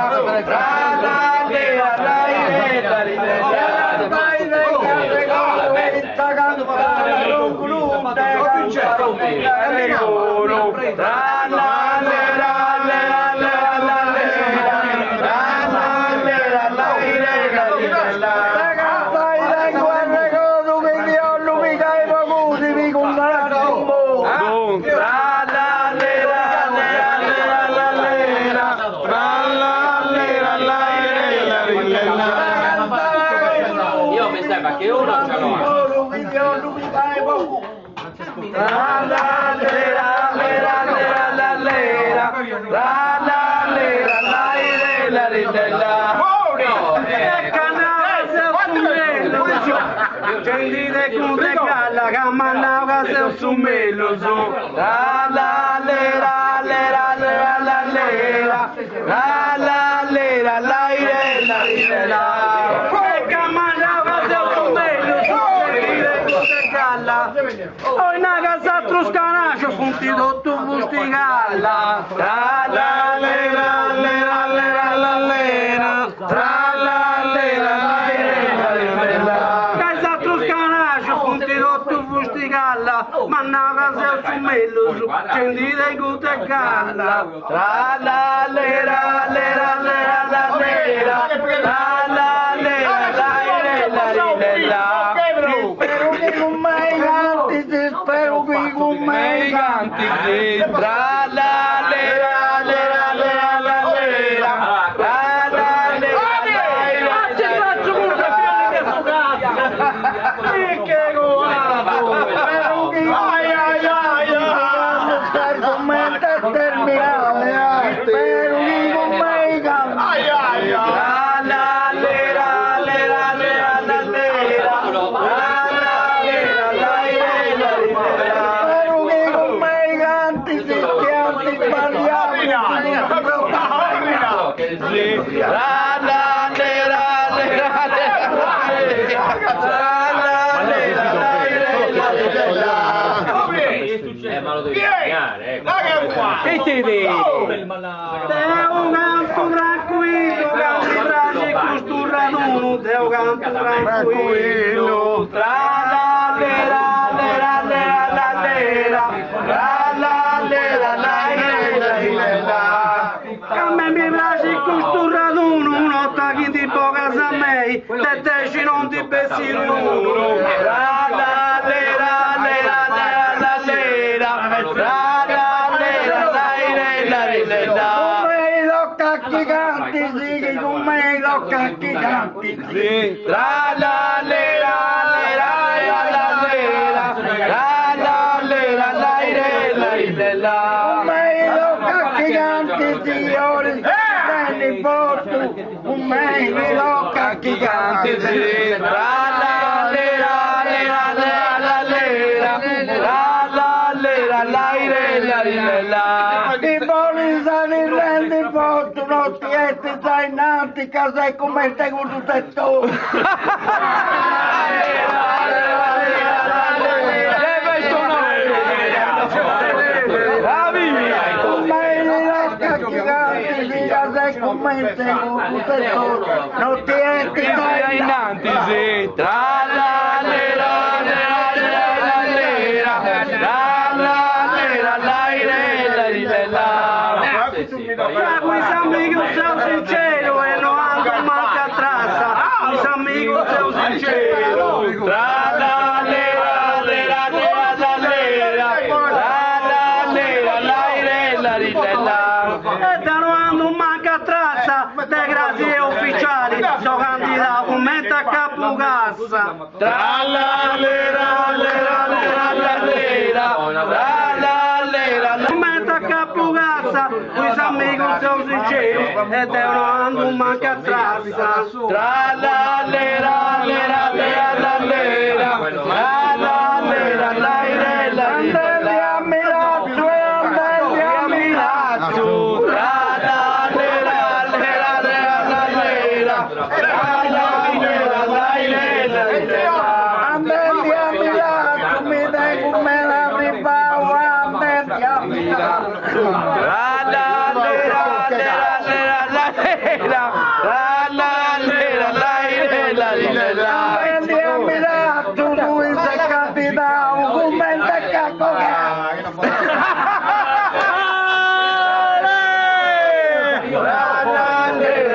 Io Tendire con se meloso. La la lera, lera, lera, la lera. La la lera, la la la. Se otros canallas fundido tu mustigala. Tra la lera, lera, lera, la lera. Tra la lera, lera, lera, lera. Cais outros canallas fundido tu mustigala. Managas eu chumelos, chendida e guta cala. Tra la lera, lera, lera, la lera. La lera, lera, mais desespero, may gantig hidrala che ti? È un canto tranquillo, canti frasi costurrano, è un canto tranquillo, tra la le la le la le la la le la la la le la la le la le la a me mi piace costurrano, uno tagli di poca a me, te te non ti bessi uno, la gigantes sigue un melocas gigantes. Sí, la la la le la la le la la la le la la ire la ire la. Un melocas gigantes señores, dale por un melocas gigantes. Boli sono in rendi porto non ti esti sai nati casa e come te con tutto e tu non ti enti sai nati sì Ma questi amici sono sincero e non hanno manca traccia. Questi amici sono sincero. Tra la le la le la le la la le la la la le la la le la le la E da non hanno manca traccia. De grazie ufficiali. Sono candidato metta a capo cassa. Tra la le la le la le la la le la la la le la la metta a capo cassa. Questi amici sono sinceri e devono andare manca traccia. Tra la le la le la le la la le la la la le la la le la Andelli a Milazzo vida.